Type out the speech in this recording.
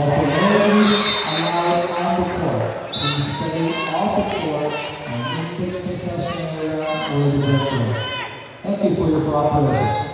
Also, no allowed on the court. Please stay off the court and in the concession area or the building. Thank you for your cooperation.